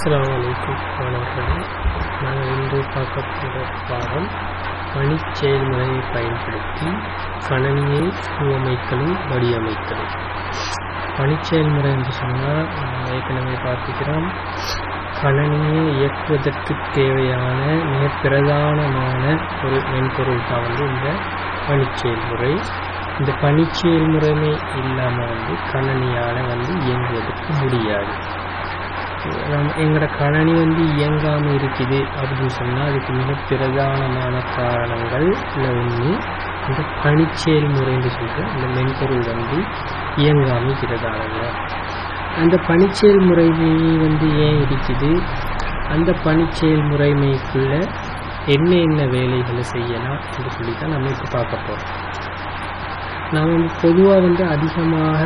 அஸ்லாம் வலைக்கும் மாணவர்களே நாங்கள் இன்று பார்க்க போகிற பாடம் பணி செயல்முறையை பயன்படுத்தி கணனியை உருவமைத்தலும் வடிவமைத்தலும். பணி செயல்முறை என்று சொன்னால் ஏற்கனவே பார்த்துக்கிறோம் கணனியை இயக்குவதற்கு தேவையான மிக பிரதானமான ஒரு மென்பொருள் தான் வந்து இந்த பணி செயல்முறை. இந்த பணி செயல்முறைமே இல்லாமல் வந்து கணனியால் வந்து இயங்குவதற்கு முடியாது. நம் எங்களோட கணனி வந்து இயங்காமல் இருக்குது அப்படின்னு சொன்னால் அதுக்கு மிக பிரதானமான காரணங்கள் இல்லை ஒன்று இந்த பணிச்செயல் முறைன்னு சொல்கிற இந்த மென்பொருள் வந்து இயங்காமல் இருக்கிறதாங்க அந்த பணிச்செயல் முறைமை வந்து ஏன் இருக்குது? அந்த பணிச்செயல் முறைமைக்குள்ள என்ன என்ன வேலைகளை செய்யலாம் அப்படின்னு சொல்லி தான் நம்ம இப்போ பார்க்க போகிறோம் நாம் பொதுவாக வந்து அதிகமாக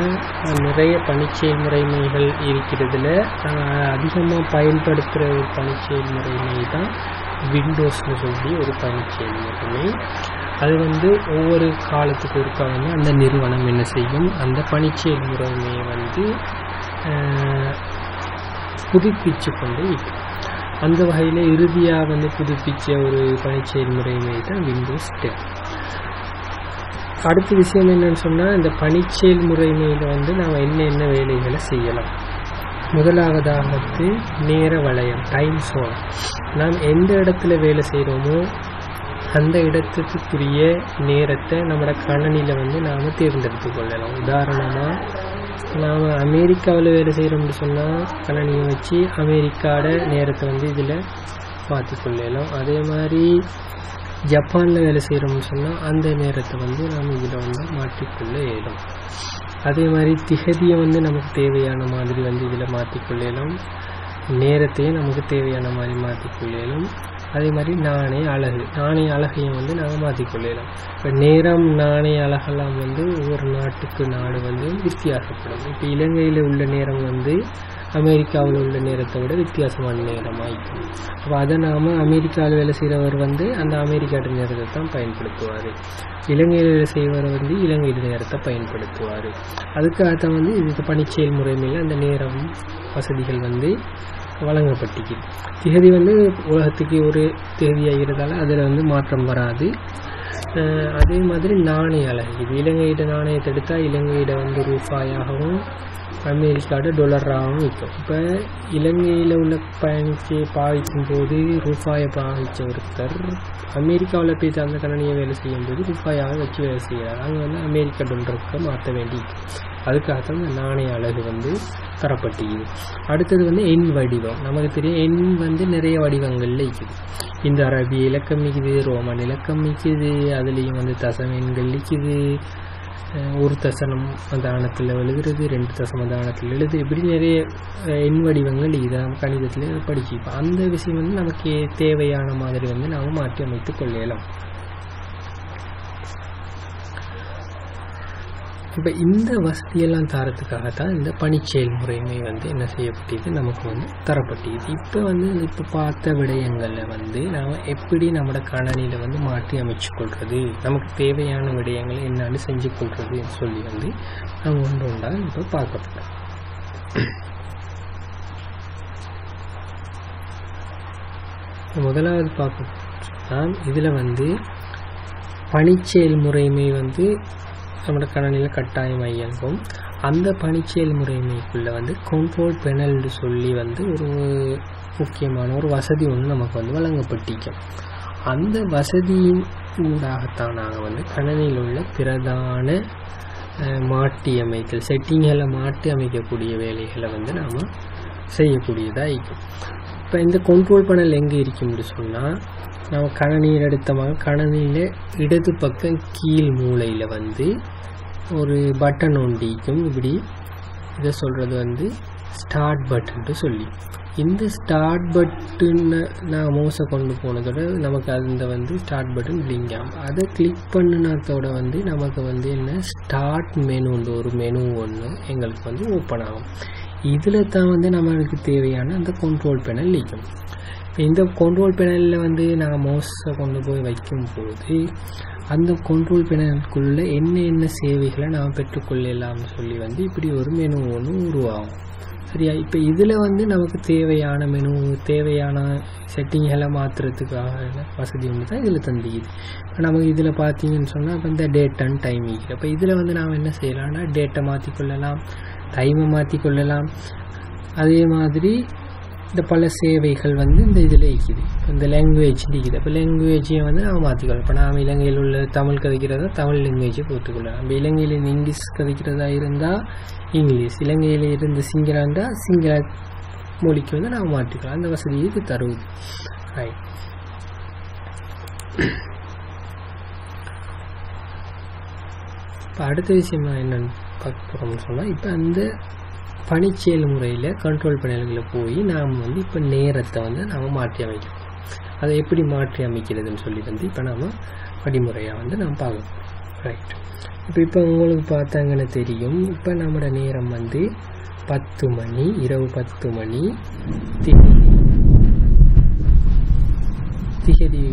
நிறைய பணிச்செயல் முறைமைகள் இருக்கிறதுல நாங்கள் அதிகமாக பயன்படுத்துகிற ஒரு பணிச்செயல் முறைமை தான் விண்டோஸ்னு சொல்லி ஒரு பணிச்செயல் முறைமை. அது வந்து ஒவ்வொரு காலத்துக்கு ஒருக்கா வந்து அந்த நிறுவனம் என்ன செய்யும்? அந்த பணிச்செயல் முறைமையை வந்து புதுப்பிச்சு கொண்டு இருக்கும் அந்த வகையில் இறுதியாக வந்து புதுப்பிச்ச ஒரு பணிச்செயல் முறைமை தான் விண்டோஸ் டென் அடுத்த விஷயம் என்னன்னு சொன்னால் இந்த பணிச்செயல் முறைமையில் வந்து நாம் என்ன என்ன வேலைகளை செய்யலாம்? முதலாவதாக வந்து நேர வளையம் டைம் சோன் நாம் எந்த இடத்துல வேலை செய்கிறோமோ அந்த இடத்துக்குரிய நேரத்தை நம்மளோட கணனியில் வந்து நாம் தேர்ந்தெடுத்து கொள்ளலாம். உதாரணமாக நாம் அமெரிக்காவில் வேலை செய்கிறோம்னு சொன்னால் கணனியை வச்சு அமெரிக்காவோட நேரத்தை வந்து இதில் மாற்றிக்கொள்ளலாம் அதே மாதிரி ஜப்பானில் வேலை செய்கிறோம்னு சொன்னால் அந்த நேரத்தை வந்து நாம் இதில் வந்து மாற்றிக்கொள்ள இயலும். அதே மாதிரி திகதியை வந்து நமக்கு தேவையான மாதிரி வந்து இதில் மாற்றிக்கொள்ளலாம் நேரத்தையும் நமக்கு தேவையான மாதிரி மாற்றிக்கொள்ளலாம் அதே மாதிரி நாணய அழகு. நாணய அழகையும் வந்து நாங்கள் மாற்றிக்கொள்ளலாம் இப்போ நேரம் நாணய அழகெல்லாம் வந்து ஒவ்வொரு நாட்டுக்கு நாடு வந்து வித்தியாசப்படும். இப்போ இலங்கையில் உள்ள நேரம் வந்து அமெரிக்காவில் உள்ள நேரத்தை விட வித்தியாசமான நேரமாகிக்கும் அப்போ அதை நாம் அமெரிக்காவில் வேலை செய்கிறவர் வந்து அந்த அமெரிக்காட்டு நேரத்தை தான் பயன்படுத்துவார். இலங்கையில் வேலை செய்வர் வந்து இலங்கையில் நேரத்தை பயன்படுத்துவார். அதுக்காகத்தான் வந்து இதுக்கு பணிச்செயல் முறைமையில் அந்த நேரம் வசதிகள் வந்து வழங்கப்பட்டிக்குது திகதி வந்து உலகத்துக்கு ஒரு திகதியாகிறதால அதில் வந்து மாற்றம் வராது. அதே மாதிரி நாணய அழகு இது இலங்கையிட நாணயத்தை எடுத்தால் இலங்கையிட வந்து ரூபாயாகவும் அமெரிக்காவோட டொலராகவும் விற்கும் இப்போ இலங்கையில் உள்ள பயணிச்சு பாவிக்கும் போது ரூபாயை பாவிச்ச ஒருத்தர் அமெரிக்காவில் போய் அந்த கணனியை வேலை செய்யும் போது ரூபாயாக வச்சு வேலை செய்கிறார் அங்கே வந்து அமெரிக்கா டொலருக்கு மாற்ற வேண்டி அதுக்காகத்தான் இந்த நாணய அழகு வந்து தரப்பட்டுக்குது அடுத்தது வந்து எண் வடிவம் நமக்கு தெரியும் எண் வந்து நிறைய வடிவங்களில் இருக்குது இந்த அரபி இலக்கம் நிற்குது ரோமன் இலக்கம் நிற்குது அதுலேயும் வந்து தசம் எண்கள் நிற்குது ஒரு தசனம் தானத்தில் எழுதுறது ரெண்டு தசம தானத்தில் எழுது. இப்படி நிறைய எண் வடிவங்கள் இதான் கணிதத்தில் படிச்சுப்போம் அந்த விஷயம் வந்து நமக்கு தேவையான மாதிரி வந்து நாம் மாற்றி அமைத்து கொள்ளலாம். இப்போ இந்த வசதியெல்லாம் தரத்துக்காக தான் இந்த பணிச்செயல் முறைமை வந்து என்ன செய்யப்பட்டது நமக்கு வந்து தரப்பட்டது இப்போ வந்து இப்போ பார்த்த விடயங்களில் வந்து நாம் எப்படி நம்மளோட கணனியில் வந்து மாற்றி அமைச்சு கொள்வது நமக்கு தேவையான விடயங்களை என்னென்னு செஞ்சு கொள்வதுன்னு சொல்லி வந்து நம்ம ஒன்று ஒன்றா இப்போ பார்க்க முதலாவது பார்க்க இதில் வந்து பணிச்செயல் முறைமை வந்து நம்மளோட கணனியில் கட்டாயம் இயங்கும் அந்த பணிச்செயல் முறைமைக்குள்ளே வந்து கண்ட்ரோல் பெனல்னு சொல்லி வந்து ஒரு முக்கியமான ஒரு வசதி ஒன்று நமக்கு வந்து வழங்கப்பட்டிருக்கும். அந்த வசதியின் ஊடாகத்தான் நாங்கள் வந்து கணனியில் உள்ள பிரதான மாட்டி அமைத்தல் செட்டிங்களை மாட்டி அமைக்கக்கூடிய வேலைகளை வந்து நாம் செய்யக்கூடியதாக இருக்கும். இப்போ இந்த கண்ட்ரோல் பேனல் எங்கே இருக்கும்னு சொன்னால் நம்ம கணனியில் எடுத்தோமாக கணனியில் இடது பக்கம் கீழ் மூலையில் வந்து ஒரு பட்டன் ஒண்டிக்கும். இப்படி இதை சொல்கிறது வந்து ஸ்டார்ட் பட்டன்ட்டு சொல்லி. இந்த ஸ்டார்ட் பட்டுன்னு நான் மோசை கொண்டு போனதோட நமக்கு அந்த வந்து ஸ்டார்ட் பட்டன் பிளிங்க் அதை கிளிக் பண்ணினத்தோட வந்து நமக்கு வந்து என்ன? ஸ்டார்ட் மெனுன்ற ஒரு மெனு ஒன்று எங்களுக்கு வந்து ஓப்பன் ஆகும். இதில் தான் வந்து நம்மளுக்கு தேவையான அந்த கண்ட்ரோல் பேனல் நிற்கும் இந்த கண்ட்ரோல் பேனலில் வந்து நாங்கள் மவுஸை கொண்டு போய் வைக்கும்போது அந்த கண்ட்ரோல் பேனலுக்குள்ளே என்ன என்ன சேவைகளை நாம் பெற்றுக்கொள்ளலாம்னு சொல்லி வந்து இப்படி ஒரு மெனு ஒன்று உருவாகும். சரியா? இப்போ இதில் வந்து நமக்கு தேவையான மெனு தேவையான செட்டிங்களை மாற்றுறதுக்காக வசதி ஒன்று தான் இதில் தந்திக்குது. இப்போ நமக்கு இதில் பார்த்தீங்கன்னு சொன்னால் இப்போ இந்த டேட் அண்ட் டைமிங் அப்போ இதில் வந்து நாம் என்ன செய்யலாம்னா டேட்டை மாற்றிக்கொள்ளலாம் டைமை மாற்றிக்கொள்ளலாம் அதே மாதிரி இந்த பல சேவைகள் வந்து இந்த இதில் இருக்குது. இப்போ இந்த லாங்குவேஜ் இருக்குது. அப்போ லாங்குவேஜையும் வந்து நாம் மாற்றிக்கொள்ளலாம் இப்போ நாம் இலங்கையில் உள்ள தமிழ் கதைக்கிறதா தமிழ் லாங்குவேஜை போட்டுக்கொள்ளலாம் நம்ம இலங்கையில் இருந்து இங்கிலீஷ் கதைக்கிறதா இருந்தால் இங்கிலீஷ். இலங்கையில் இருந்து சிங்களாண்டா சிங்கள மொழிக்கு வந்து நாம் மாற்றிக்கலாம் அந்த வசதியை இது தருவது. ரைட் இப்போ அடுத்த விஷயம் நான் என்னென்னு பார்க்க போகிறோம்னு சொன்னால் இப்போ அந்த பணிச்செயல் முறையில் கண்ட்ரோல் பேனல்களில் போய் நாம் வந்து இப்போ நேரத்தை வந்து நாம் மாற்றி அமைக்கணும் அதை எப்படி மாற்றி அமைக்கிறதுன்னு சொல்லி வந்து இப்போ நாம் வழிமுறையாக வந்து நாம் பார்க்கணும் ரைட் இப்போ இப்போ உங்களுக்கு பார்த்தாங்கன்னு தெரியும். இப்போ நம்மளோட நேரம் வந்து பத்து மணி இரவு பத்து மணி திகதி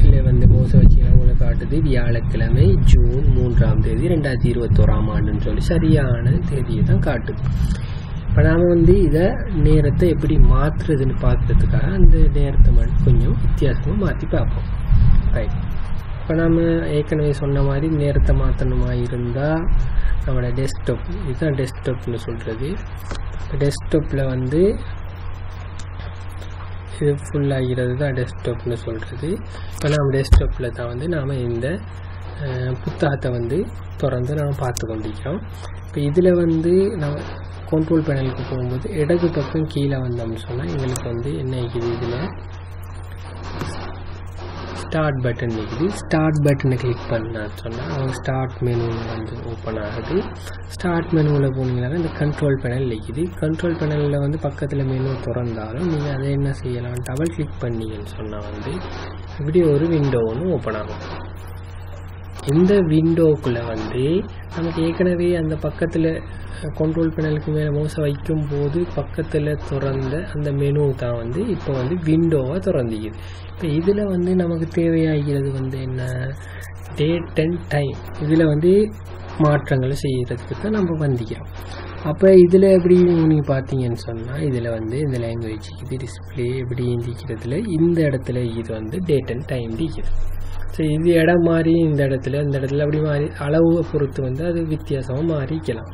இல்லை வந்து மோச வச்சுக்கலாம் உங்களுக்கு காட்டுது. வியாழக்கிழமை ஜூன் மூன்றாம் தேதி ரெண்டாயிரத்தி இருபத்தோராம் ஆண்டுன்னு சொல்லி சரியான தேதியை தான் காட்டுது. இப்போ நாம் வந்து இதை நேரத்தை எப்படி மாற்றுறதுன்னு பார்க்குறதுக்காக அந்த நேரத்தை மட்டும் கொஞ்சம் வித்தியாசமாக மாற்றி பார்ப்போம். ரைட் இப்போ நம்ம ஏற்கனவே சொன்ன மாதிரி நேரத்தை மாற்றணுமா இருந்தால் நம்மளோட டெஸ்க்டாப் இதுதான் டெஸ்க்டாப்னு சொல்கிறது டெஸ்க்டாப்பில் வந்து இது ஃபுல்லாகிறது தான் டெஸ்க்டாப்னு சொல்கிறது இப்போ நம்ம டெஸ்க்டாப்பில் தான் வந்து நாம் இந்த புத்தகத்தை வந்து திறந்து நாம் பார்த்து கொண்டிருக்கிறோம். இப்போ இதில் வந்து நம்ம கண்ட்ரோல் பேனலுக்கு போகும்போது இடது பக்கம் கீழே வந்தோம்னு சொன்னால் எங்களுக்கு வந்து என்ன இருக்குது இதில்? ஸ்டார்ட் பட்டன் இருக்குது. ஸ்டார்ட் பட்டனை கிளிக் பண்ணால் சொன்னால் அவங்க ஸ்டார்ட் மெனு வந்து ஓப்பன் ஆகுது. ஸ்டார்ட் மெனுவில் போனீங்கன்னா இந்த கண்ட்ரோல் பேனல் இருக்குது கண்ட்ரோல் பேனலில் வந்து பக்கத்தில் மெனு திறந்தாலும் நீங்கள் அதை என்ன செய்யலாம்? டபுள் கிளிக் பண்ணீங்கன்னு சொன்னால் வந்து இப்படி ஒரு விண்டோ ஒன்று ஓப்பன் ஆகும். இந்த விண்டோக்குள்ளே வந்து நமக்கு ஏற்கனவே அந்த பக்கத்தில் கண்ட்ரோல் பேனலுக்கு மேலே மோசம் வைக்கும் போது பக்கத்தில் திறந்த அந்த மெனு தான் வந்து இப்போ வந்து விண்டோவாக திறந்திக்குது. இப்போ இதில் வந்து நமக்கு தேவையாகிறது வந்து என்ன? டேட் அண்ட் டைம் இதில் வந்து மாற்றங்களை செய்கிறதுக்கு தான் நம்ம வந்திக்கிறோம். அப்போ இதில் எப்படி நீங்கள் பார்த்தீங்கன்னு சொன்னால் இதில் வந்து இந்த லாங்குவேஜ் இது டிஸ்பிளே எப்படி இந்திக்கிறதுல இந்த இடத்துல இது வந்து டேட் அண்ட் டைம் இருக்குது ஸோ இது இடம் மாறி இந்த இடத்துல இந்த இடத்துல அப்படி மாறி அளவை பொறுத்து வந்து அது வித்தியாசமாக மாறிக்கலாம்.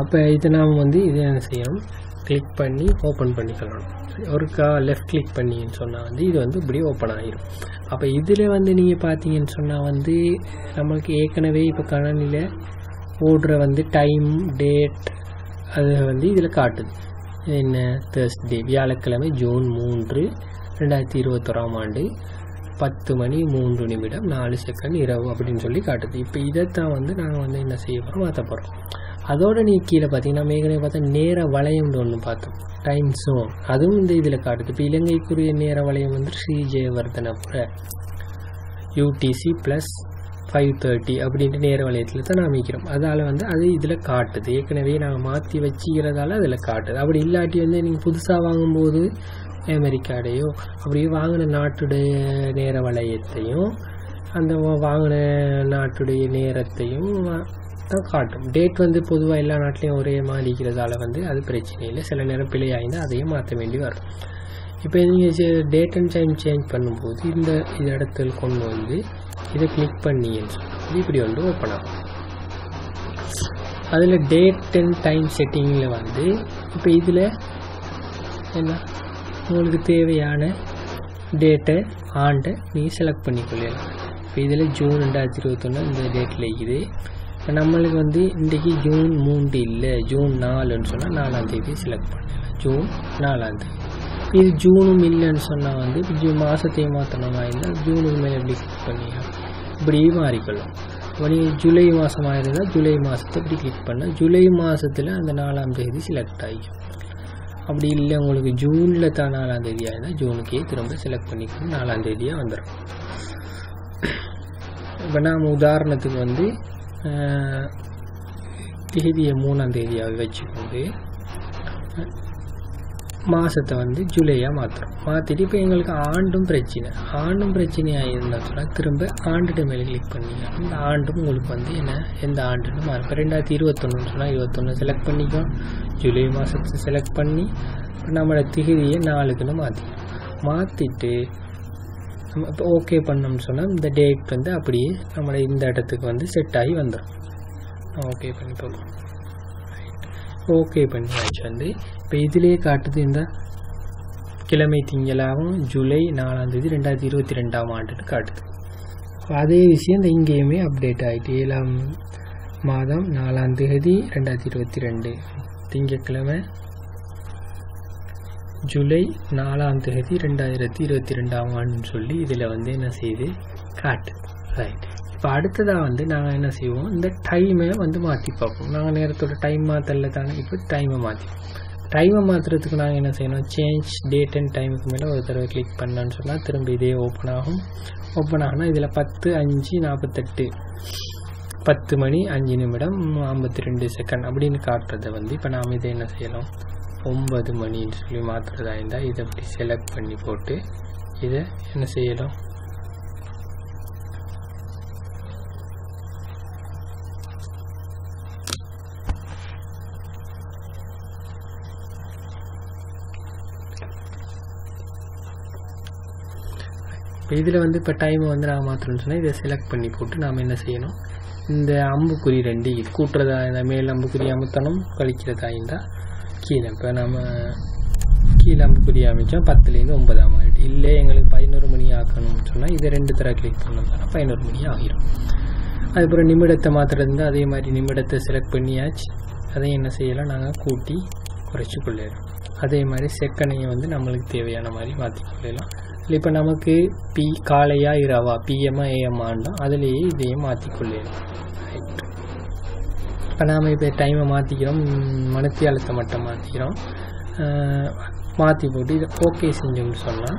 அப்போ இது நாம் வந்து இது என்ன செய்யணும் கிளிக் பண்ணி ஓப்பன் பண்ணிக்கலாம். ஒருக்கா லெஃப்ட் கிளிக் பண்ணின்னு சொன்னால் வந்து இது வந்து இப்படி ஓப்பன் ஆகிரும் அப்போ இதில் வந்து நீங்கள் பார்த்தீங்கன்னு சொன்னால் வந்து நம்மளுக்கு ஏற்கனவே இப்போ கணனியில் ஓடுற வந்து டைம் டேட் அது வந்து இதில் காட்டுது. என்ன? தேர்ஸ்டே வியாழக்கிழமை ஜூன் மூன்று ரெண்டாயிரத்தி இருபத்தொராம் ஆண்டு. பத்து மணி மூன்று நிமிடம் நாலு செகண்ட் இரவு அப்படின்னு சொல்லி காட்டுது. இப்போ இதைத்தான் வந்து நாங்கள் வந்து என்ன செய்ய போகிறோம் மாற்ற போகிறோம் அதோட நீ கீழே பார்த்தீங்கன்னா மேகனை பார்த்தா நேர வளையம்னு ஒன்று பார்த்தோம். டைம் ஜோன் அதுவும் இந்த இதில் காட்டுது. இப்போ இலங்கைக்குரிய நேர வளையம் வந்து Sri Jayawardenapura UTC plus five thirty அப்படின்ட்டு நேர வளையத்தில் தான் நான் வைக்கிறோம். அதால் வந்து அது இதில் காட்டுது. ஏற்கனவே நாங்கள் மாற்றி வச்சுக்கிறதால அதில் காட்டுது. அப்படி இல்லாட்டி வந்து நீங்கள் புதுசாக வாங்கும்போது அமெரிக்காடையோ அப்படியே வாங்கின நாட்டுடைய நேர வளையத்தையும் அந்த வாங்கின நாட்டுடைய நேரத்தையும் தான் காட்டும். டேட் வந்து பொதுவாக எல்லா நாட்டிலையும் ஒரே மாதிரி இருக்கிறதால வந்து அது பிரச்சனை இல்லை. சில நேரம் பிழையாயிருந்தால் அதையும் மாற்ற வேண்டி வரும். இப்போ நீங்கள் டேட் அண்ட் டைம் சேஞ்ச் பண்ணும்போது இந்த இந்த இடத்துல கொண்டு வந்து இதை கிளிக் பண்ணீங்கன்னு சொன்னால் இப்படி வந்து ஓப்பன் ஆகும். அதில் டேட் அண்ட் டைம் செட்டிங்கில் வந்து இப்போ இதில் என்ன? உங்களுக்கு தேவையான டேட்டை ஆண்டை நீ செலக்ட் பண்ணிக்கொள்ளலாம் இப்போ இதில் ஜூன் ரெண்டாயிரத்தி இருபத்தொன்று இந்த டேட்டில் இருக்குது. இப்போ நம்மளுக்கு வந்து இன்றைக்கி ஜூன் மூன்று இல்லை ஜூன் நாலுன்னு சொன்னால் நாலாந்தேதி செலக்ட் பண்ணலாம். ஜூன் நாலாந்தேதி இது ஜூனும் இல்லைன்னு சொன்னால் வந்து ஜூன் மாதத்தையும் மாற்றணுமா இல்லை ஜூனுக்கு மேலே எப்படி கிளிக் பண்ணிக்கலாம் இப்படி மாறிக்கொள்ளும் இப்போ ஜூலை மாதமாக இருந்தால் ஜூலை மாதத்தை இப்படி கிளிக் பண்ணால் ஜூலை மாதத்தில் அந்த நாலாம் தேதி செலக்ட் ஆகிக்கும் அப்படி இல்லை உங்களுக்கு ஜூனில் தான் நாலாம் தேதி ஆயிருந்தால் ஜூனுக்கே திரும்ப செலக்ட் பண்ணிக்கணும். நாலாம் தேதியாக வந்துடும் இப்போ நாம் உதாரணத்துக்கு வந்து தேதியை மூணாம் தேதியாக வச்சுக்கொண்டு மாதத்தை வந்து ஜூலையாக மாற்றுறோம் மாற்றிட்டு இப்போ எங்களுக்கு ஆண்டும் பிரச்சனை. ஆண்டும் பிரச்சனையாக இருந்தால் சொன்னால் திரும்ப ஆண்டுட்டு மேலே கிளிக் பண்ணிங்க இந்த ஆண்டும் உங்களுக்கு வந்து என்ன? எந்த ஆண்டுன்னு மாறும். இப்போ ரெண்டாயிரத்தி இருபத்தொன்னு சொன்னால் இருபத்தொன்று செலக்ட் பண்ணிக்கோ ஜூலை மாதத்தை செலக்ட் பண்ணி நம்மளோட திகதியை நாளுக்குன்னு மாற்றிக்கணும் மாற்றிட்டு நம்ம இப்போ ஓகே பண்ணோம்னு சொன்னால் இந்த டேட் வந்து அப்படியே நம்மளோட இந்த இடத்துக்கு வந்து செட் ஆகி வந்துடும் ஓகே பண்ணி போகலாம் ஓகே பண்ணியாச்சு வந்து இப்போ இதிலே காட்டுது இந்த கிழமை திங்களாகவும் ஜூலை நாலாம் தேதி ரெண்டாயிரத்தி இருபத்தி ரெண்டாம் ஆண்டுன்னு காட்டுது. அதே விஷயம் இந்த இங்கேயுமே அப்டேட் ஆகிட்டு ஏழாம் மாதம் நாலாம் தேதி ரெண்டாயிரத்தி இருபத்தி ரெண்டு திங்கட்கிழமை ஜூலை நாலாம் தேதி ரெண்டாயிரத்தி இருபத்தி ரெண்டாம் ஆண்டுன்னு சொல்லி இதில் வந்து என்ன செய்யுது? காட்டு ரைட் இப்போ அடுத்ததாக வந்து நாங்கள் என்ன செய்வோம்? இந்த டைமை வந்து மாற்றி பார்ப்போம். நாங்கள் நேரத்தோட டைம் மாற்றல தானே? இப்போ டைமை மாற்றி டைமை மாற்றுறதுக்கு நாங்கள் என்ன செய்யணும்? சேஞ்ச் டேட் அண்ட் டைமுக்கு மேலே ஒரு தடவை கிளிக் பண்ணலான்னு சொன்னால் திரும்ப இதே ஓப்பன் ஆகும். ஓப்பன் ஆகுனா இதில் பத்து அஞ்சு நாற்பத்தெட்டு பத்து மணி அஞ்சு நிமிடம் ஐம்பத்தி ரெண்டு செகண்ட் அப்படின்னு காட்டுறதை வந்து இப்போ நாம் இதை என்ன செய்யலாம் ஒன்பது மணின்னு சொல்லி மாற்றுறதா இருந்தால் இதை அப்படி செலக்ட் பண்ணி போட்டு இதை என்ன செய்யலாம் இப்போ இதில் வந்து இப்போ டைமை வந்து நான் மாற்றணும்னு சொன்னால் இதை செலக்ட் பண்ணி போட்டு நாம் என்ன செய்யணும்? இந்த அம்புக்குறி ரெண்டு இது கூட்டுறதா இந்த மேல் அம்புக்குறி அமுத்தணும் கழிக்கிறதா இருந்தால் கீழே. இப்போ நம்ம கீழே அம்புக்குறி அமைச்சோம் பத்துலேருந்து ஒன்பதாம் ஆகிட்டு இல்லை எங்களுக்கு பதினோரு மணி ஆக்கணும்னு சொன்னால் இதை ரெண்டு தர கிளிக் பண்ணோம்னா பதினோரு மணி ஆகிரும். அதுக்கப்புறம் நிமிடத்தை மாற்றுறது அதே மாதிரி நிமிடத்தை செலக்ட் பண்ணியாச்சு. அதையும் என்ன செய்யலாம்? நாங்கள் கூட்டி குறைச்சி கொள்ளிடுறோம் அதே மாதிரி செக்கனையும் வந்து நம்மளுக்கு தேவையான மாதிரி மாற்றி கொள்ளலாம். இப்போ நமக்கு பி காலையா இரவா பிஎம்மா ஏஎம்மான்னா அதுலேயே இதையும் மாற்றி ரைட் இப்போ நாம் இப்போ டைமை மாற்றிக்கிறோம் மனத்தியாலத்தை மட்டும் மாற்றிக்கிறோம் மாற்றி போட்டு இதை ஓகே செஞ்சோம்னு சொன்னால்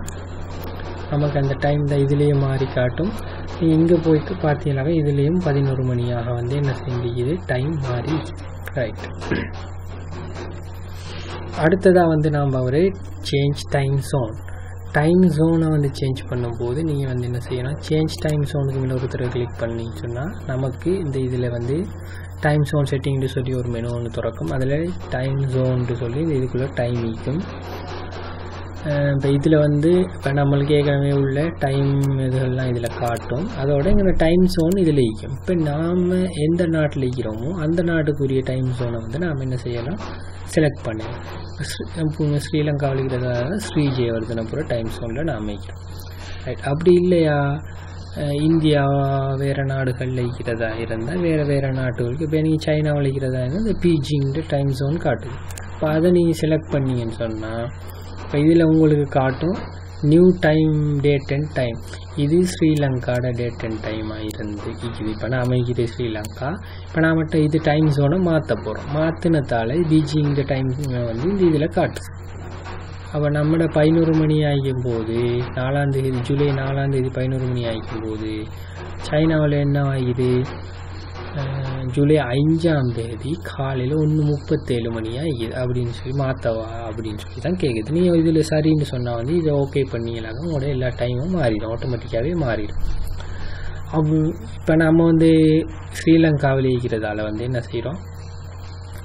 நமக்கு அந்த டைம் தான் இதுலேயே மாறி காட்டும். இங்கே போயிட்டு பார்த்தீங்கன்னாக்கா இதுலேயும் பதினோரு மணியாக வந்து என்ன செஞ்சுக்குது? டைம் மாறி ரைட் அடுத்ததாக வந்து நாம் ஒரு சேஞ்ச் டைம் சோன் டைம் ஜோனை வந்து சேஞ்ச் பண்ணும்போது நீங்கள் வந்து என்ன செய்யணும்? சேஞ்ச் டைம் ஜோனுக்கு மேலே ஒரு தடவை கிளிக் பண்ணி சொன்னால் நமக்கு இந்த இதில் வந்து டைம் ஜோன் செட்டிங்னு சொல்லி ஒரு மெனு ஒன்று திறக்கும். அதில் டைம் ஜோன்ட்டு சொல்லி இந்த இதுக்குள்ளே டைம் ஈக்கும் இப்போ இதில் வந்து இப்போ நம்மளுக்கு ஏற்கனவே உள்ள டைம் இதுகள்லாம் இதில் காட்டும். அதோட எங்களோட டைம் ஜோன் இதில் ஈக்கும் இப்போ நாம் எந்த நாட்டில் ஈக்கிறோமோ அந்த நாட்டுக்குரிய டைம் ஜோனை வந்து நாம் என்ன செய்யலாம் செலக்ட் பண்ணுவோம் ஸ்ரீலங்காவில் இருக்கிறதால ஸ்ரீஜெயவர்தனபுர டைம் ஜோனில் நான் அமைக்கிறோம். ரைட் அப்படி இல்லையா? இந்தியா வேறு நாடுகளில் இருக்கிறதா இருந்தால் வேறு வேறு நாட்டுகளுக்கு இப்போ நீங்கள் சைனாவில் இருக்கிறதா இருந்தால் இந்த பீஜிங்கிற டைம் ஜோன் காட்டுது. இப்போ அதை நீங்கள் செலக்ட் பண்ணீங்கன்னு சொன்னால் இப்போ இதில் உங்களுக்கு காட்டும் new time date and time இது ஸ்ரீலங்காட டேட் அண்ட் டைமாக இருந்து இருக்குது இப்போ நான் அமைக்கிறது ஸ்ரீலங்கா. இப்போ நான் மட்டும் இது டைம் ஜோனை மாற்ற போகிறோம் மாற்றினத்தால் பீஜிங் டைம் வந்து இந்த இதில் காட்டுது. அப்போ நம்மட பதினோரு மணி ஆகிக்கும் போது நாலாந்தேதி ஜூலை நாலாந்தேதி பதினோரு மணி ஆகிக்கும் போது சைனாவில் என்ன ஆகுது? ஜூலை அஞ்சாம் தேதி காலையில் ஒன்று முப்பத்தேழு மணி ஆகிது. அப்படின்னு சொல்லி மாற்றவா அப்படின்னு சொல்லி தான் கேட்குது நீங்கள் இதில் சரின்னு சொன்னால் வந்து இதை ஓகே பண்ணிங்களாக உங்களோட எல்லா டைமும் மாறிடும். ஆட்டோமேட்டிக்காகவே மாறிடும். அப்போ இப்போ நம்ம வந்து ஸ்ரீலங்காவில் இருக்கிறதால வந்து என்ன செய்கிறோம்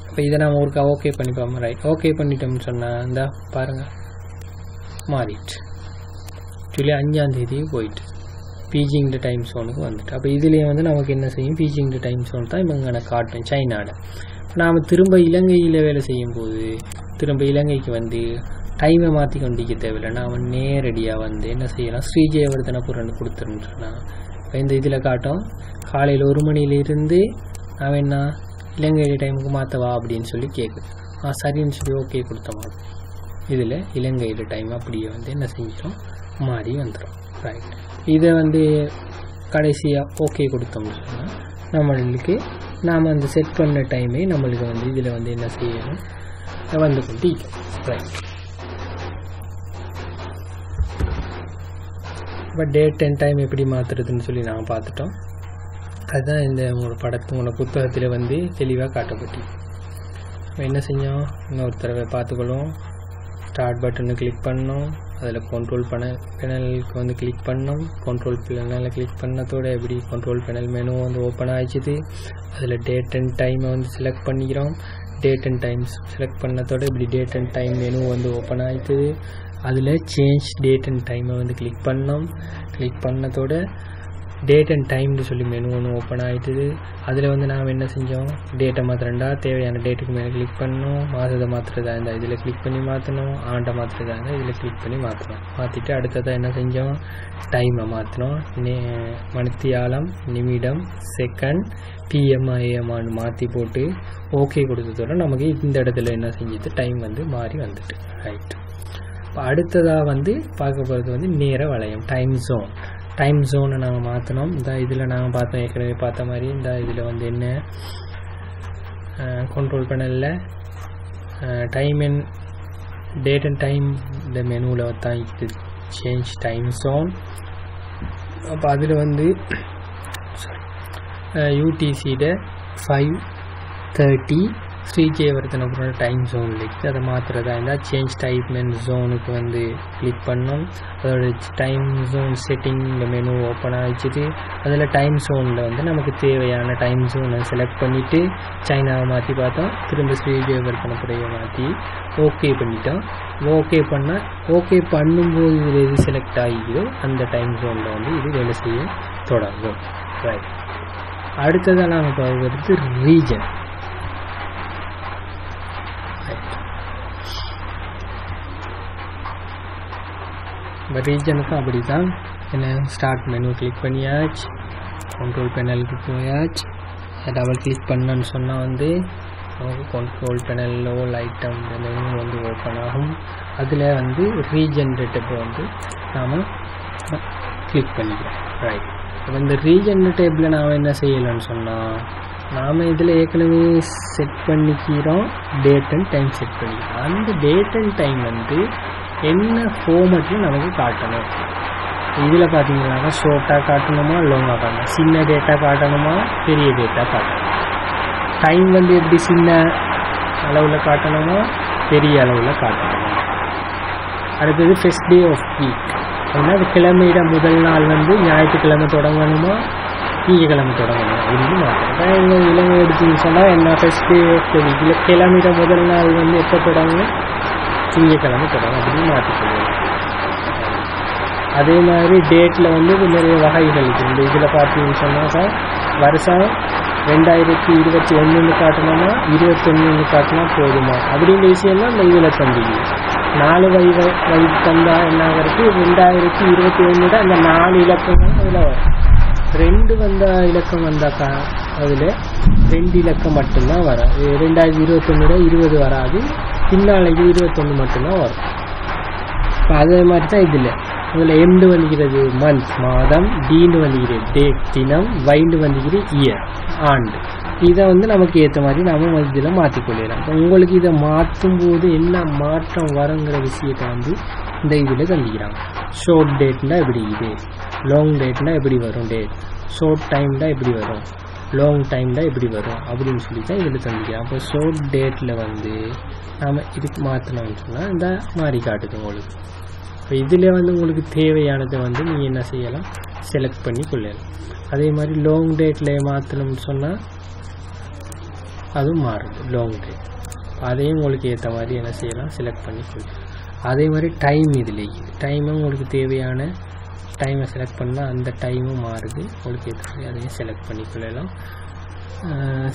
இப்போ இதை நம்ம ஒருக்கா ஓகே பண்ணிப்போம் ரைட் ஓகே பண்ணிட்டோம்னு சொன்னால் இந்த பாருங்கள் மாறிட்டு ஜூலை அஞ்சாந்தேதி போயிட்டு பீஜிங் டைம் ஜோனுக்கு வந்துட்டு. அப்போ இதுலேயே வந்து நமக்கு என்ன செய்யும்? பீஜிங் டைம் ஜோன் தான் இவங்க எனக்கு காட்டும் சைனாவில் நாம் திரும்ப இலங்கையில் வேலை செய்யும்போது திரும்ப இலங்கைக்கு வந்து டைமை மாற்றி கொண்டிக்க தேவையில்லை. நாம் நேரடியாக வந்து என்ன செய்யலாம்? ஸ்ரீஜெயவர்தனபுரன் கொடுத்துருன்னு சொன்னால் இப்போ இந்த இதில் காட்டும். காலையில் ஒரு மணியிலிருந்து நான் என்ன இலங்கை டைமுக்கு மாற்றவா அப்படின்னு சொல்லி கேட்குது ஆ சரின்னு சொல்லி ஓகே கொடுத்தோம் இதில் இலங்கையில் டைம் அப்படியே வந்து என்ன செஞ்சிடும்? மாறி வந்துடும். ரைட் இதை வந்து கடைசியாக ஓகே கொடுத்தோம்னு சொன்னால் நம்மளுக்கு நாம் அந்த செட் பண்ண டைமே நம்மளுக்கு வந்து இதில் வந்து என்ன செய்யணும்? வந்து கொண்டு ரைட் இப்போ டேட் அண்ட் டைம் எப்படி மாற்றுறதுன்னு சொல்லி நான் பார்த்துட்டோம். அதுதான் இந்த உங்களோட படத்து உங்களோட புத்தகத்தில் வந்து தெளிவாக காட்டப்பட்டு என்ன செஞ்சோம்? இன்னொரு தடவை பார்த்துக்கொள்வோம். ஸ்டார்ட் பட்டனை கிளிக் பண்ணோம். அதில் கண்ட்ரோல் பண்ண பெனலுக்கு வந்து கிளிக் பண்ணோம். கண்ட்ரோல் பெனலில் கிளிக் பண்ணதோட எப்படி கண்ட்ரோல் பெனல் மெனு வந்து ஓப்பன் ஆயிடுச்சுது? அதில் டேட் அண்ட் டைமை வந்து செலக்ட் பண்ணிக்கிறோம். டேட் அண்ட் டைம்ஸ் செலக்ட் பண்ணதோட இப்படி டேட் அண்ட் டைம் மெனு வந்து ஓப்பன் ஆயிடுது அதில் சேஞ்ச் டேட் அண்ட் டைமை வந்து கிளிக் பண்ணோம் கிளிக் பண்ணதோட டேட் அண்ட் டைம்னு சொல்லி மெனு ஒன்று ஓப்பன் ஆகிட்டுது அதில் வந்து நாம் என்ன செஞ்சோம்? டேட்டை மாத்திரண்டா தேவையான டேட்டுக்கு மேலே கிளிக் பண்ணோம். மாதத்தை மாற்றுறதா இருந்தால் இதில் கிளிக் பண்ணி மாற்றணும் ஆண்டை மாற்றுறதா இருந்தால் இதில் கிளிக் பண்ணி மாற்றணும் மாற்றிட்டு அடுத்ததாக என்ன செஞ்சோம்? டைமை மாற்றினோம் நே மணித்தியாலம் நிமிடம் செகண்ட் பிஎம் மாற்றி போட்டு ஓகே கொடுத்ததோட நமக்கு இந்த இடத்துல என்ன செஞ்சது? டைம் வந்து மாறி வந்துட்டு. ரைட் இப்போ அடுத்ததாக வந்து பார்க்க போகிறது வந்து நேர வளையம் டைம் ஜோன் டைம் ஜோனை நாங்கள் மாற்றினோம் இந்த இதில் நாங்கள் பார்த்தோம் ஏற்கனவே பார்த்த மாதிரி. இந்த இதில் வந்து என்ன? கண்ட்ரோல் பண்ணல time and date and time இந்த மெனுவில் தான் இது சேஞ்ச் டைம் ஜோன் அப்போ அதில் வந்து யூடிசியோட ஃபைவ் தேர்ட்டி ஸ்ரீ டைம் ஜோனில் இருக்குது அதை மாற்றுறதா இருந்தால் சேஞ்ச் டைப் மென் ஜோனுக்கு வந்து கிளிக் பண்ணோம். அதோட டைம் ஜோன் செட்டிங் இந்த மெனு ஓப்பன் ஆகிச்சிட்டு அதில் டைம் ஜோனில் வந்து நமக்கு தேவையான டைம் ஜோனை செலக்ட் பண்ணிவிட்டு சைனாவை மாற்றி பார்த்தோம். திரும்ப ஸ்ரீ மாற்றி ஓகே பண்ணிட்டோம். ஓகே பண்ணால் ஓகே பண்ணும்போது இதில் எது செலக்ட் ஆகியோ அந்த டைம் ஜோனில் வந்து இது வேலை செய்ய தொடங்கும். ரைட் அடுத்ததாக நாங்கள் பார்க்கறது ரீஜன் பட் ரீஜனுக்கும் அப்படி தான் என்ன ஸ்டார்ட் மெனு கிளிக் பண்ணியாச்சு கண்ட்ரோல் பேனலுக்கு போயாச்சு டபுள் கிளிக் பண்ணன்னு சொன்னால் வந்து நமக்கு கண்ட்ரோல் பேனலில் லைட்டம் இந்த வந்து ஓப்பன் ஆகும் அதில் வந்து ரீஜென்ரேட்டப் வந்து நாம் கிளிக் பண்ணிக்கிறோம் ரைட் இப்போ இந்த ரீஜென்ரேட்டபில் நாம் என்ன செய்யலைன்னு சொன்னால் நாம் இதில் ஏற்கனவே செட் பண்ணிக்கிறோம் டேட் அண்ட் டைம் செட் பண்ணிக்கிறோம் அந்த டேட் அண்ட் டைம் வந்து என்ன ஃபார்மெட்டில் நமக்கு காட்டணும். இதில் பார்த்தீங்கன்னா ஷோர்ட்டாக காட்டணுமா லாங்காக காட்டணும்? சின்ன டேட்டா காட்டணுமா பெரிய டேட்டா காட்டணும்? டைம் வந்து எப்படி சின்ன அளவில் காட்டணுமா பெரிய அளவில் காட்டணுமா? அடுத்தது ஃபெஸ்ட் டே ஆஃப் வீக் அப்படின்னா அது கிழமையிட முதல் நாள் வந்து ஞாயிற்றுக்கிழமை தொடங்கணுமா திங்கக்கிழமை தொடங்கணும்? அப்படின்னு மாற்றணும் எங்கள் இலங்கை எடுத்துன்னு சொன்னால் என்ன ஃபெஸ்ட் டே ஆஃப் த கிழமையிட முதல் நாள் வந்து எப்போ தொடங்கும்? திங்கக்கிழமை தொடரும் அப்படின்னு மாற்றிக்கொள்ளும் அதே மாதிரி டேட்டில் வந்து நிறைய வகைகள் இருக்குது இதில் பார்த்தீங்கன்னு சொன்னால் சார் வருஷம் ரெண்டாயிரத்தி இருபத்தி ஒன்றுன்னு காட்டணுமா இருபத்தொன்னு காட்டினா போதுமா? அப்படின்ற விஷயம்லாம் இந்த இதில் தம்பிக்கு நாலு வயது வயது தந்தா என்ன ஆகிறது ரெண்டாயிரத்தி இருபத்தி ஒன்று அந்த நாலு இலக்கங்கள் அதில் வரும். ரெண்டு வந்த இலக்கம் வந்தாக்கா அதில் ரெண்டு இலக்கம் மட்டும்தான் வரும். ரெண்டாயிரத்தி இருபத்தொன்னோட இருபது வராது. பின்னாளைக்கு இருபத்தொன்று மட்டும்தான் வரும். இப்போ அதே மாதிரி தான் இதில். இதில் எண்டு வந்துக்கிறது மந்த் மாதம் டீன்னு வந்துக்கிறது டேட் தினம் வைண்டு வந்துக்கிறது இயர் ஆண்டு. இதை வந்து நமக்கு ஏற்ற மாதிரி நம்ம இதில் மாற்றிக்கொள்ளலாம் இப்போ உங்களுக்கு இதை மாற்றும் போது என்ன மாற்றம் வருங்கிற விஷயத்தை வந்து இந்த இதில் தந்திக்கிறாங்க ஷார்ட் டேட்னா எப்படி இது? லாங் டேட்னா எப்படி வரும் டேட் ஷார்ட் டைம்னா எப்படி வரும்? லாங் டைம்ல எப்படி வரும் அப்படின்னு சொல்லி தான் இதில் தந்திக்கிறேன் அப்போ ஷார்ட் டேட்டில் வந்து நாம் இதுக்கு மாற்றினோம்னு சொன்னால் இந்த மாதிரி காட்டுது உங்களுக்கு. இப்போ இதில் வந்து உங்களுக்கு தேவையானதை வந்து நீங்கள் என்ன செய்யலாம்? செலக்ட் பண்ணி கொள்ளலாம். அதே மாதிரி லாங் டேட்டில் மாற்றணும்னு சொன்னால் அதுவும் மாறுது லாங் டேட் அதையும் உங்களுக்கு ஏற்ற மாதிரி என்ன செய்யலாம்? செலக்ட் பண்ணி கொள்ளலாம். அதே மாதிரி டைம் இதில் டைமும் உங்களுக்கு தேவையான டைமை செலக்ட் பண்ணால் அந்த டைமும் மாறுது. உங்களுக்கு ஏற்ற அதையும் செலக்ட் பண்ணிக்கொள்ளலாம்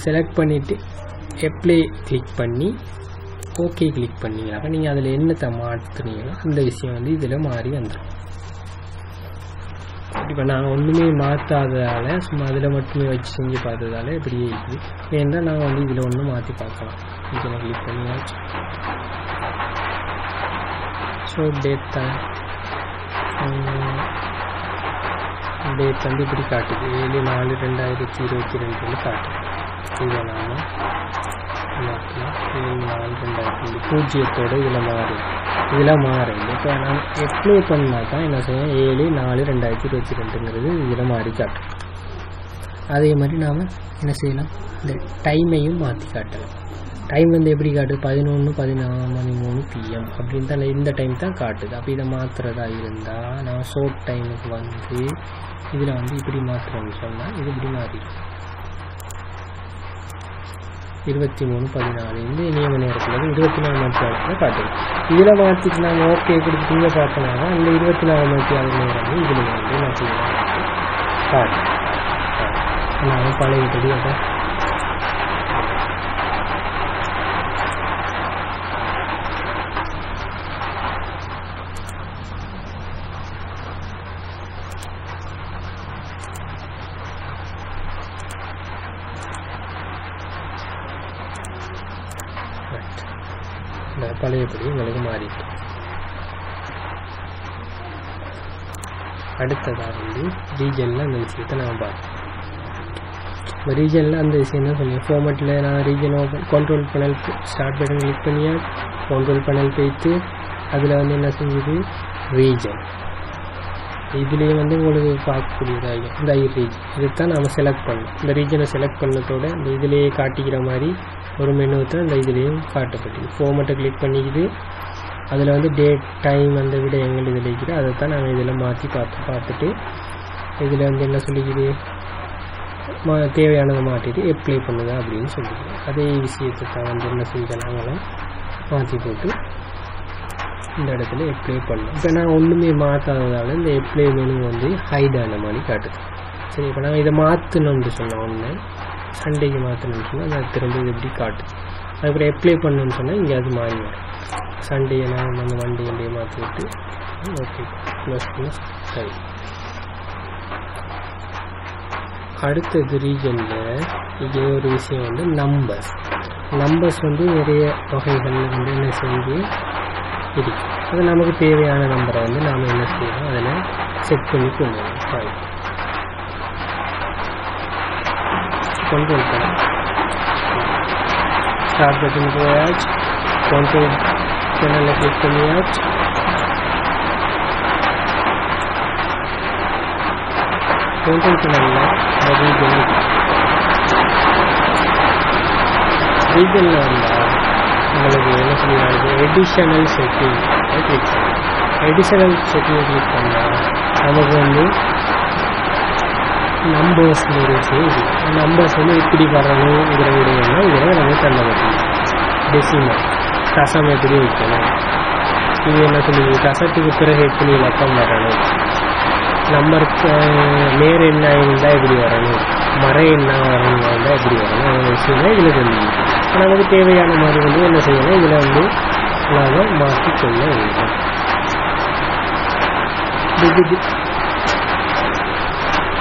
செலக்ட் பண்ணிவிட்டு எப்ளை கிளிக் பண்ணி ஓகே கிளிக் பண்ணிங்கனாக்கா நீங்கள் அதில் என்னத்தை மாற்றுனீங்களோ அந்த விஷயம் வந்து இதில் மாறி வந்துடும் இப்போ நாங்கள் ஒன்றுமே மாற்றாததால் சும்மா அதில் மட்டுமே வச்சு செஞ்சு பார்த்ததால இப்படியே இருக்குது ஏன்னா நாங்கள் வந்து இதில் ஒன்று மாற்றி பார்க்கலாம். இதில் கிளிக் பண்ணியாச்சு ஸோ டேட் டேட் வந்து இப்படி காட்டுது. ஏழு நாலு ரெண்டாயிரத்தி இருபத்தி ரெண்டுன்னு காட்டுது. இதை நாம் ஏழு நாலு ரெண்டாயிரத்தி ரெண்டு. பூஜ்ஜியத்தோடு இதில் மாறும் இதில் மாறும் இப்போ நான் எப்ளை பண்ணால் தான் என்ன செய்யும் ஏழு நாலு ரெண்டாயிரத்தி இருபத்தி ரெண்டுங்கிறது இதில் மாறி காட்டும் அதே மாதிரி நாம் என்ன செய்யலாம்? இந்த டைமையும் மாற்றி காட்டலாம். டைம் வந்து எப்படி காட்டுது பதினொன்று பதினாலு மணி மூணு பிஎம் அப்படின்னு தான் இந்த டைம் தான் காட்டுது. அப்போ இதை மாற்றுறதா இருந்தால் நான் ஷோர்ட் டைமுக்கு வந்து இதில் வந்து இப்படி மாற்றுறோம்னு சொன்னால் இது இப்படி மாறிடும். இருபத்தி மூணு பதினாலு இந்த நியம நேரத்தில் இருபத்தி நாலு மணி நேரத்தில் காட்டுது. இதில் மாற்றிட்டு நாங்கள் ஓகே கொடுத்து இங்கே பார்த்தோம்னா அந்த இருபத்தி நாலு மணி நேரம் நேரம் இதில் வந்து நான் செய்யலாம் காட்டு நான் பழையபடி அதை இந்த பழையபடி உங்களுக்கு மாறிட்டு. அடுத்ததாக வந்து ரீஜனில் அந்த விஷயத்தை நான் பார்ப்போம். இப்போ ரீஜனில் அந்த விஷயம் தான் சொல்லுவேன் ஃபோமெட்டில் நான் region open control panel start button click பண்ணியா? கண்ட்ரோல் பேனல் போயிட்டு அதில் வந்து என்ன செஞ்சது? ரீஜன் இதுலேயே வந்து உங்களுக்கு பார்க்கக்கூடியதாக இந்த ஐ ரீஜன் இதுதான் நாம் செலக்ட் பண்ணணும். இந்த ரீஜனை செலக்ட் பண்ணதோட இந்த இதிலேயே காட்டிக்கிற மாதிரி ஒரு மெனுவத்தில் இந்த இதுலேயும் காட்டப்பட்டது ஃபோமெட்டை கிளிக் பண்ணிக்கிது அதில் வந்து டேட் டைம் அந்த விடயங்கள் இதில் இருக்குது. அதை தான் நாங்கள் இதில் மாற்றி பார்த்து பார்த்துட்டு இதில் வந்து என்ன சொல்லிக்குது? மா தேவையானதை மாற்றிட்டு அப்ளை பண்ணுங்க அப்படின்னு சொல்லிக்கிறோம் அதே விஷயத்தை தான் வந்து என்ன செஞ்சோம் நாங்களாம் மாற்றி போட்டு இந்த இடத்துல அப்ளை பண்ணோம். இப்போ நான் ஒன்றுமே மாற்றாததால் இந்த அப்ளை மெனு வந்து ஹைடான மாதிரி காட்டுது. சரி இப்போ நான் இதை மாற்றணும்னு சொன்னோம் ஒன்று சண்டேக்கு மாற்றணும்னு சொன்னால் அது திரும்ப எப்படி காட்டுது அதுக்கப்புறம் அப்ளை பண்ணணும்னு சொன்னால் இங்கே அது மாறி வரும். சண்டே நான் அந்த வண்டி வண்டியை மாற்றி விட்டு ஓகே ப்ளஸ் ப்ளஸ் சரி அடுத்தது ரீஜனில் இங்கே ஒரு விஷயம் வந்து நம்பர்ஸ் நம்பர்ஸ் வந்து நிறைய வகைகளில் வந்து என்ன செஞ்சு இருக்கு. அது நமக்கு தேவையான நம்பரை வந்து நாம் என்ன செய்யணும்? அதில் செட் பண்ணி கொண்டு வரணும். ஃபைன் கண்ட்ரோல் பண்ண ஸ்டார்ட் பட்டன் போயாச்சு கண்ட்ரோல் பேனலில் கிளிக் பண்ணியாச்சு கண்ட்ரோல் பேனலில் இந்த ரீஜன் ரீஜனில் வந்தால் உங்களுக்கு என்ன சொல்லிடுறாங்க additional setting click additional setting click பண்ணால் நமக்கு வந்து நம்பர்ஸ் ஒரு நம்பர்ஸ் வந்து எப்படி வரணுங்கிற விடயம்னா இதில் நம்ம கண்ட முடியும் டெசிமல் தசம் எப்படி வைக்கணும் இது என்ன சொல்லுது? தசத்துக்கு பிறகு எப்படி இலக்கம் வரணும்? நம்பருக்கு நேர் என்ன இருந்தால் எப்படி வரணும்? மறை என்ன வரணும் இருந்தால் எப்படி வரணும்? அந்த விஷயம் இதில் சொல்லுது. நமக்கு தேவையான மாதிரி வந்து என்ன செய்யணும்? இதில் வந்து நாம் மாற்றிக்கொள்ள வேண்டும்.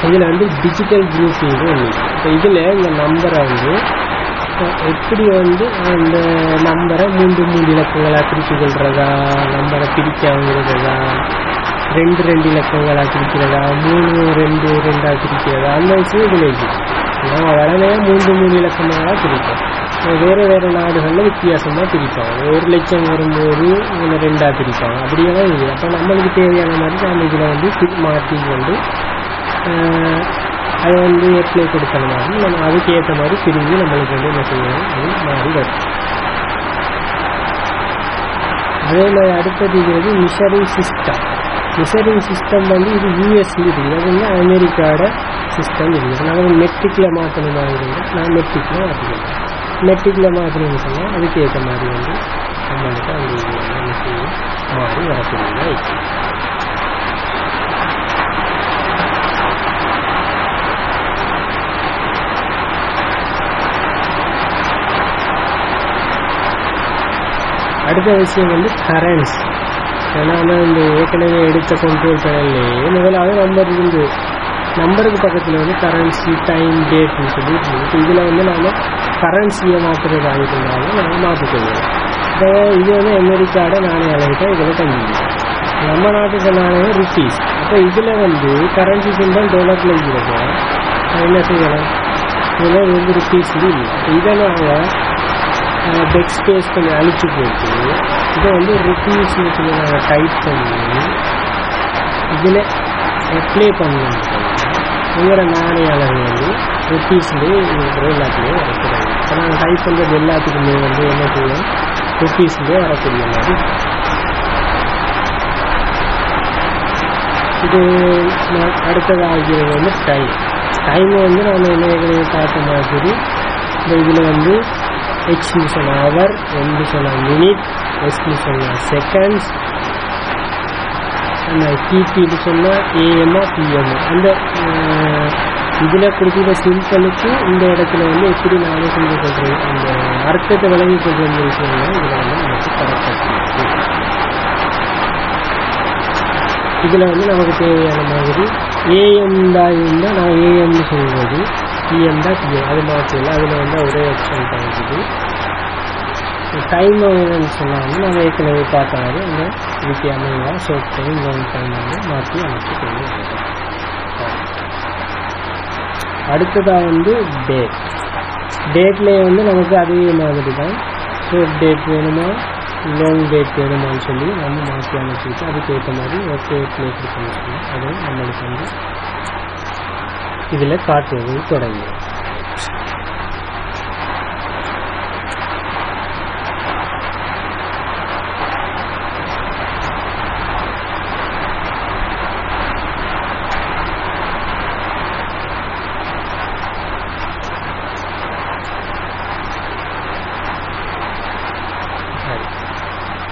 இதில் வந்து டிஜிட்டல் குரூப்பிங் ஒன்று இப்போ இதில் இந்த நம்பரை வந்து எப்படி வந்து அந்த நம்பரை மூன்று மூன்று இலக்கங்களாக பிரித்து கொள்றதா நம்பரை பிரிக்காங்கிறதா ரெண்டு ரெண்டு இலக்கங்களாக பிரிக்கிறதா மூணு ரெண்டு ரெண்டாக பிரிக்கிறதா அந்த விஷயம் இதில் இருக்குது நம்ம வளமையாக மூன்று மூணு இலக்கங்களாக பிரிப்போம். வேறு வேறு நாடுகளில் வித்தியாசமாக பிரிப்பாங்க ஒரு லட்சம் வரும்போது இதில் ரெண்டாக பிரிப்பாங்க அப்படியே தான் இருக்குது அப்போ நம்மளுக்கு தேவையான மாதிரி நம்ம இதில் வந்து மாற்றி கொண்டு அதை வந்து அப்ளை கொடுத்த மாதிரி நம்ம அதுக்கு ஏற்ற மாதிரி பிரிஞ்சு நம்மளுக்கு வந்து என்ன செய்யணும்? அது மாறி வரும். அதே மாதிரி அடுத்தது இது மிஷரிங் சிஸ்டம் மிஷரிங் சிஸ்டம் வந்து இது யூஎஸ்சி இருக்குது அது வந்து அமெரிக்காவோட சிஸ்டம் இருக்குது நம்ம மெட்ரிக்கில் மாற்றணுமா இருந்தால் நான் மெட்ரிக்கில் மாற்றிக்கிறேன் மெட்ரிக்கில் மாற்றணும்னு சொன்னால் அதுக்கு ஏற்ற மாதிரி வந்து நம்மளுக்கு அந்த மாறி வரக்கூடிய இருக்குது அடுத்த விஷயம் வந்து கரண்ட்ஸ் ஏன்னா இந்த ஏற்கனவே எடுத்த கண்ட்ரோல் பேனல்லையே முதலாவது நம்பர் இருந்து நம்பருக்கு பக்கத்தில் வந்து கரன்சி டைம் டேட்னு சொல்லி இப்போ இதில் வந்து நாம் கரன்சியை மாற்றுறது ஆகிருந்தாலும் நாம் மாற்றிக்கொள்வோம் இப்போ இது வந்து அமெரிக்காவோட நாணய அளவுக்கு இதில் கண்டிப்பாக நம்ம நாட்டுக்கு நாணயம் ருப்பீஸ் அப்போ இதில் வந்து கரன்சி சிம்பல் டெவலப்ல இருக்கிறப்ப என்ன செய்யலாம்? இதில் வந்து ருப்பீஸ் இல்லை. இதை நாங்கள் டெக் ஸ்பேஸ் கொஞ்சம் அழிச்சு போட்டு இதை வந்து ருப்பீஸ்னு சொல்லி நாங்கள் டைப் பண்ணி இதில் அப்ளை பண்ணணும் உங்களோட நாணய அளவு வந்து ருப்பீஸ்லேயே இருக்கிற எல்லாத்துலேயும் வரக்கூடாது இப்போ நாங்கள் டைப் பண்ணுறது எல்லாத்துக்குமே வந்து என்ன செய்வோம் ருப்பீஸ்லேயே வரக்கூடிய மாதிரி இது நான் அடுத்தது ஆகிறது வந்து டைம் டைம் வந்து நம்ம என்ன ஏற்கனவே பார்த்த மாதிரி இந்த இதில் வந்து ஹெச்னு சொன்ன ஹவர் எம்னு சொன்ன மினிட் எஸ்னு சொன்ன செகண்ட்ஸ் அந்த டிபின்னு சொன்னால் ஏஎம்ஆ பிஎம் அந்த இதில் கொடுக்குற சிம்பிளுக்கு இந்த இடத்துல வந்து எப்படி நான் செஞ்சு சொல்கிறேன் அந்த அர்த்தத்தை விளங்கி கொள்ற விஷயங்கள் இதில் வந்து நமக்கு கரெக்டாக இதில் வந்து நமக்கு தேவையான மாதிரி ஏஎம் தான் இருந்தால் நான் ஏஎம்னு சொல்வது பிஎம் தான் பிஎம் அது மாற்றல அதில் வந்து ஒரே ஆப்ஷன் தான் டைம் என்னன்னு சொன்னால் வந்து நம்ம ஏற்கனவே பார்த்தாரு. மாதிரி அந்த இதுக்கு அமைவாக ஸோ டைம் லாங் டைம் வந்து மாற்றி அமைச்சு கொண்டு அடுத்ததாக வந்து டேட் டேட்லேயே வந்து நமக்கு அதே மாதிரி தான். ஷார்ட் டேட் வேணுமா? லாங் டேட் வேணுமான்னு சொல்லி நம்ம மாற்றி அமைச்சிட்டு அதுக்கு ஏற்ற மாதிரி ஓகே ப்ளே கொடுக்கணும். அதுவும் நம்மளுக்கு வந்து இதில் காட்டுவது தொடங்கும்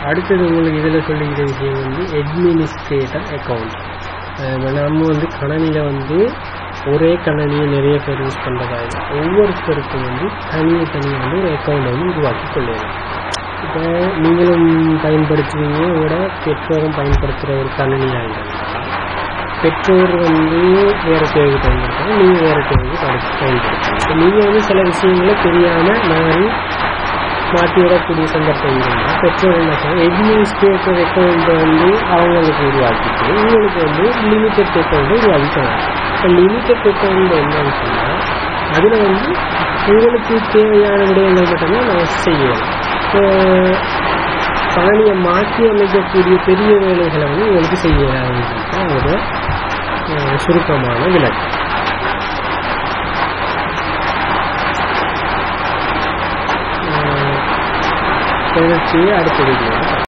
அடுத்தது உங்களுக்கு இதில் சொல்லிக்கிற விஷயம் வந்து அட்மினிஸ்ட்ரேட்டர் அக்கௌண்ட் நம்ம வந்து கணனியில் வந்து ஒரே கணனியை நிறைய பேர் யூஸ் பண்ணுறதால ஒவ்வொருத்தருக்கும் வந்து தனியை தனியாக வந்து ஒரு அக்கௌண்ட் வந்து உருவாக்கி கொள்ளலாம். இப்போ நீங்களும் பயன்படுத்துவீங்க உங்களோட பெற்றோரும் பயன்படுத்துகிற ஒரு கணனியாக இருந்தால் பெற்றோர் வந்து வேறு தேவைக்கு பயன்படுத்துகிறாங்க நீங்கள் வேறு தேவைக்கு பயன்படுத்துங்க இப்போ நீங்கள் வந்து சில விஷயங்களை தெரியாமல் மாறி மாற்றி விடக்கூடிய சந்தர்ப்பம் இருந்தால் பெற்றோர் என்ன செய்யணும் அட்மினிஸ்ட்ரேட்டர் அக்கௌண்ட்டை வந்து அவங்களுக்கு உருவாக்கிட்டு உங்களுக்கு வந்து லிமிட்டட் அக்கௌண்ட்டை உருவாக்கிக்கலாம். இப்போ லிமிட்டட் அக்கௌண்ட் என்னன்னு சொன்னால் அதில் வந்து உங்களுக்கு தேவையான விடயங்கள் மட்டும்தான் நம்ம செய்யலாம் இப்போ பழனியை மாற்றி அமைக்கக்கூடிய பெரிய வேலைகளை வந்து உங்களுக்கு செய்யலாம் அதோட சுருக்கமான விளக்கு தொடர்ச்சியை அடுத்த வீடியோ